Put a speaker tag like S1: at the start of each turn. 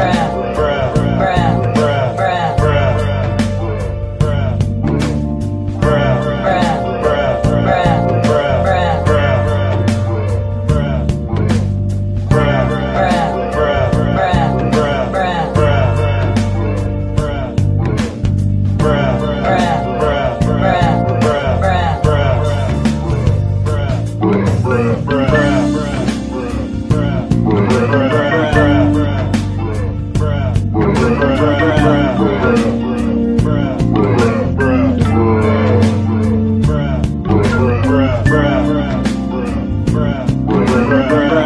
S1: Bruh. bruh.